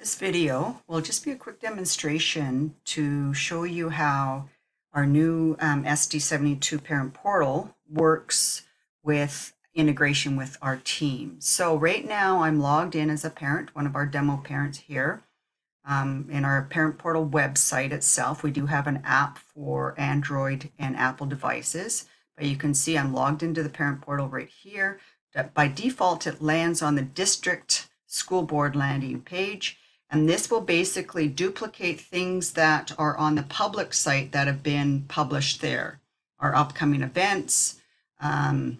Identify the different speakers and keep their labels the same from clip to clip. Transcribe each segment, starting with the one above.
Speaker 1: This video will just be a quick demonstration to show you how our new um, SD72 parent portal works with integration with our team. So right now I'm logged in as a parent, one of our demo parents here. Um, in our parent portal website itself, we do have an app for Android and Apple devices, but you can see I'm logged into the parent portal right here. By default, it lands on the district school board landing page. And this will basically duplicate things that are on the public site that have been published there. Our upcoming events. Um,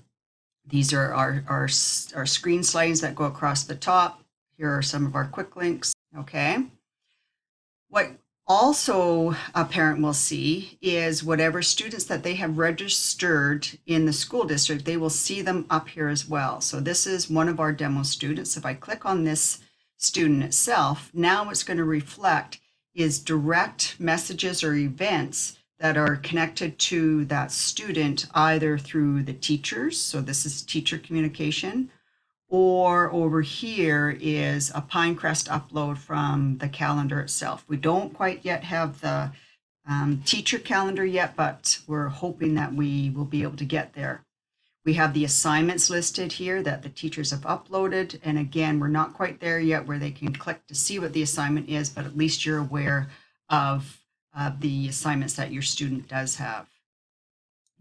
Speaker 1: these are our, our, our screen slides that go across the top. Here are some of our quick links. Okay. What also a parent will see is whatever students that they have registered in the school district, they will see them up here as well. So this is one of our demo students. If I click on this student itself, now it's going to reflect is direct messages or events that are connected to that student either through the teachers, so this is teacher communication, or over here is a Pinecrest upload from the calendar itself. We don't quite yet have the um, teacher calendar yet, but we're hoping that we will be able to get there. We have the assignments listed here that the teachers have uploaded. And again, we're not quite there yet where they can click to see what the assignment is, but at least you're aware of uh, the assignments that your student does have.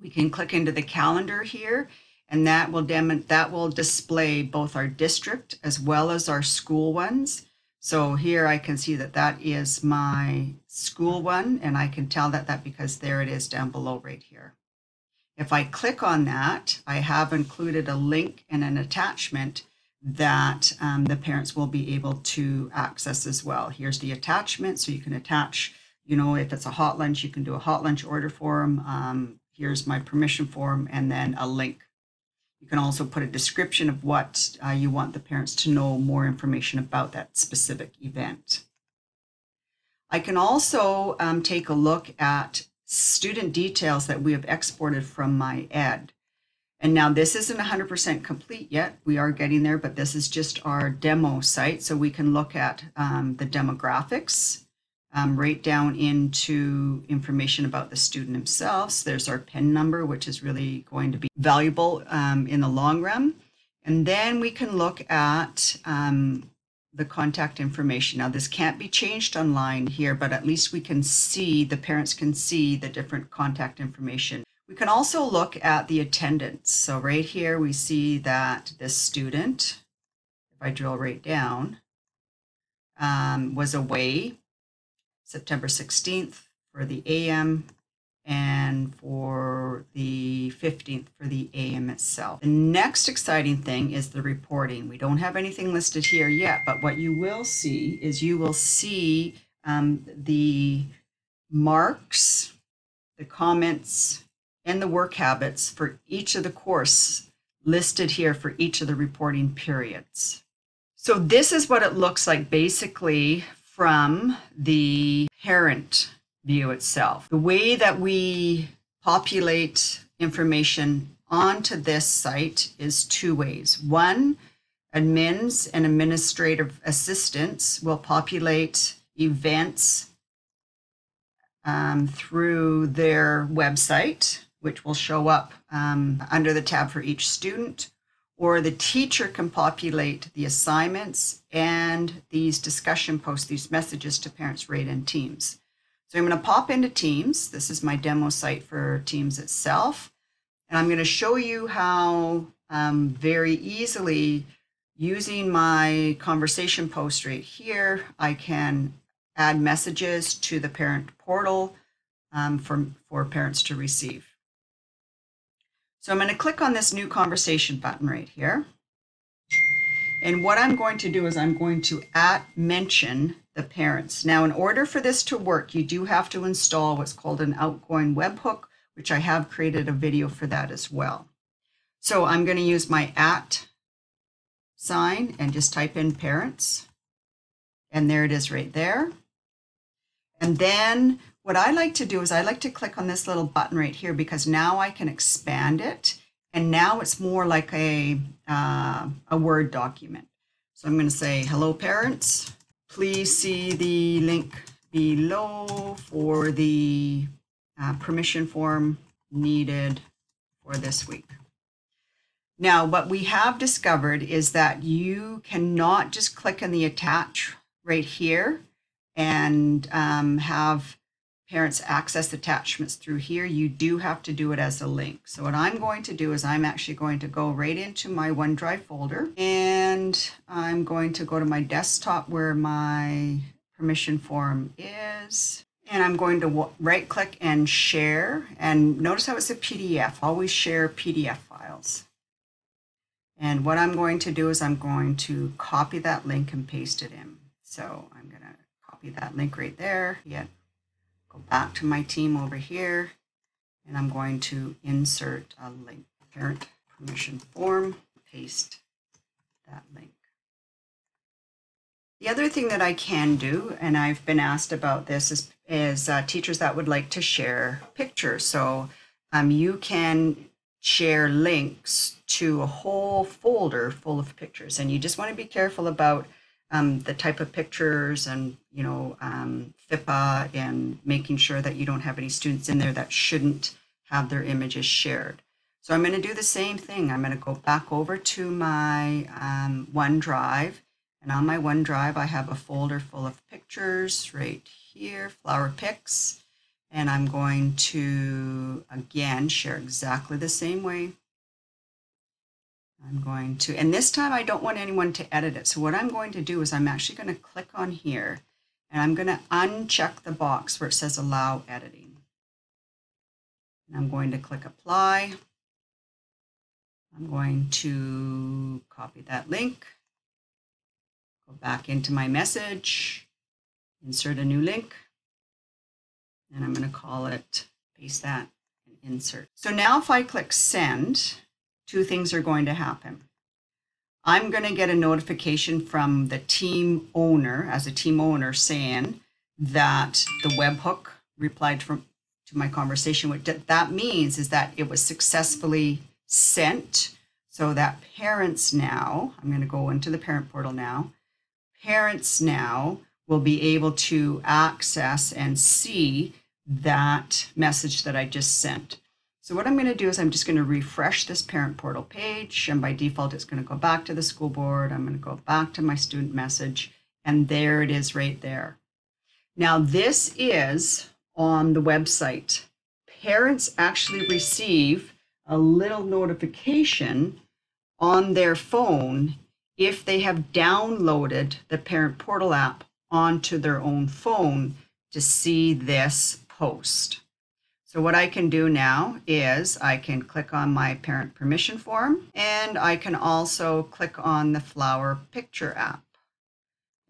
Speaker 1: We can click into the calendar here and that will that will display both our district as well as our school ones. So here I can see that that is my school one and I can tell that that because there it is down below right here. If I click on that, I have included a link and an attachment that um, the parents will be able to access as well. Here's the attachment, so you can attach, you know, if it's a hot lunch, you can do a hot lunch order form. Um, here's my permission form and then a link. You can also put a description of what uh, you want the parents to know more information about that specific event. I can also um, take a look at student details that we have exported from MyEd. And now this isn't 100% complete yet. We are getting there, but this is just our demo site. So we can look at um, the demographics um, right down into information about the student themselves. There's our PIN number, which is really going to be valuable um, in the long run. And then we can look at um, the contact information. Now, this can't be changed online here, but at least we can see, the parents can see the different contact information. We can also look at the attendance. So right here, we see that this student, if I drill right down, um, was away September 16th for the AM and for the 15th for the AM itself. The next exciting thing is the reporting. We don't have anything listed here yet, but what you will see is you will see um, the marks, the comments, and the work habits for each of the course listed here for each of the reporting periods. So this is what it looks like basically from the parent view itself. The way that we populate information onto this site is two ways. One, admins and administrative assistants will populate events um, through their website, which will show up um, under the tab for each student, or the teacher can populate the assignments and these discussion posts, these messages to parents right in Teams. So I'm going to pop into Teams. This is my demo site for Teams itself. And I'm going to show you how um, very easily using my conversation post right here, I can add messages to the parent portal um, for, for parents to receive. So I'm going to click on this new conversation button right here. And what I'm going to do is I'm going to at mention the parents. Now, in order for this to work, you do have to install what's called an outgoing webhook, which I have created a video for that as well. So I'm going to use my at sign and just type in parents. And there it is right there. And then what I like to do is I like to click on this little button right here because now I can expand it and now it's more like a, uh, a Word document. So I'm going to say, hello parents, please see the link below for the uh, permission form needed for this week. Now, what we have discovered is that you cannot just click on the attach right here and um, have parents access attachments through here. You do have to do it as a link. So what I'm going to do is I'm actually going to go right into my OneDrive folder and I'm going to go to my desktop where my permission form is. And I'm going to right click and share. And notice how it's a PDF. Always share PDF files. And what I'm going to do is I'm going to copy that link and paste it in. So I'm going to copy that link right there. Yet go back to my team over here and I'm going to insert a link. Parent permission form, paste that link. The other thing that I can do, and I've been asked about this, is, is uh, teachers that would like to share pictures. So um, you can share links to a whole folder full of pictures. And you just want to be careful about um, the type of pictures and, you know, um, FIPPA and making sure that you don't have any students in there that shouldn't have their images shared. So I'm going to do the same thing. I'm going to go back over to my um, OneDrive. And on my OneDrive, I have a folder full of pictures right here, flower pics. And I'm going to, again, share exactly the same way. I'm going to, and this time I don't want anyone to edit it. So what I'm going to do is I'm actually going to click on here and I'm going to uncheck the box where it says allow editing. And I'm going to click apply. I'm going to copy that link, go back into my message, insert a new link and I'm going to call it, paste that, and insert. So now if I click send, two things are going to happen. I'm going to get a notification from the team owner, as a team owner, saying that the webhook replied from, to my conversation. What that means is that it was successfully sent so that parents now, I'm going to go into the parent portal now, parents now will be able to access and see that message that I just sent. So what I'm going to do is I'm just going to refresh this parent portal page and by default it's going to go back to the school board. I'm going to go back to my student message and there it is right there. Now this is on the website. Parents actually receive a little notification on their phone if they have downloaded the parent portal app onto their own phone to see this post. So what I can do now is I can click on my parent permission form and I can also click on the flower picture app.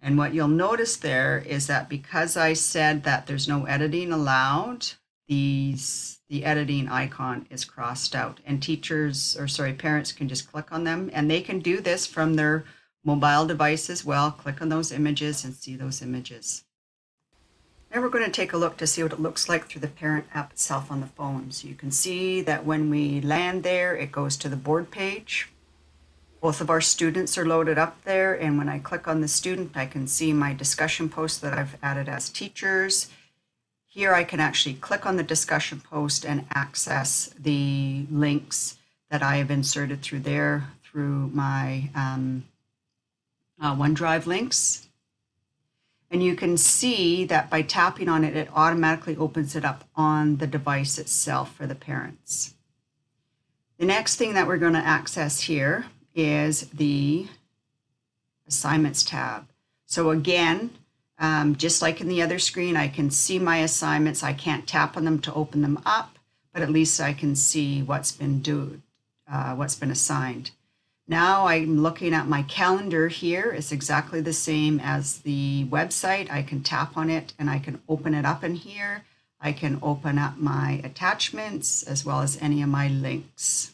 Speaker 1: And what you'll notice there is that because I said that there's no editing allowed, these the editing icon is crossed out and teachers or sorry parents can just click on them and they can do this from their mobile device as well click on those images and see those images now we're going to take a look to see what it looks like through the parent app itself on the phone. So you can see that when we land there, it goes to the board page. Both of our students are loaded up there. And when I click on the student, I can see my discussion post that I've added as teachers. Here I can actually click on the discussion post and access the links that I have inserted through there through my um, uh, OneDrive links. And you can see that by tapping on it, it automatically opens it up on the device itself for the parents. The next thing that we're going to access here is the assignments tab. So again, um, just like in the other screen, I can see my assignments. I can't tap on them to open them up, but at least I can see what's been due, uh, what's been assigned. Now I'm looking at my calendar here. It's exactly the same as the website. I can tap on it and I can open it up in here. I can open up my attachments as well as any of my links.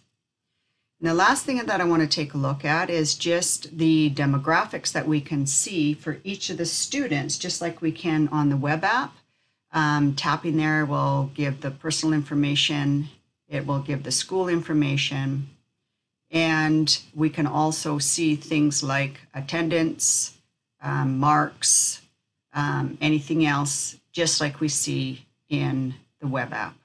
Speaker 1: And the last thing that I want to take a look at is just the demographics that we can see for each of the students, just like we can on the web app. Um, tapping there will give the personal information. It will give the school information. And we can also see things like attendance, um, marks, um, anything else, just like we see in the web app.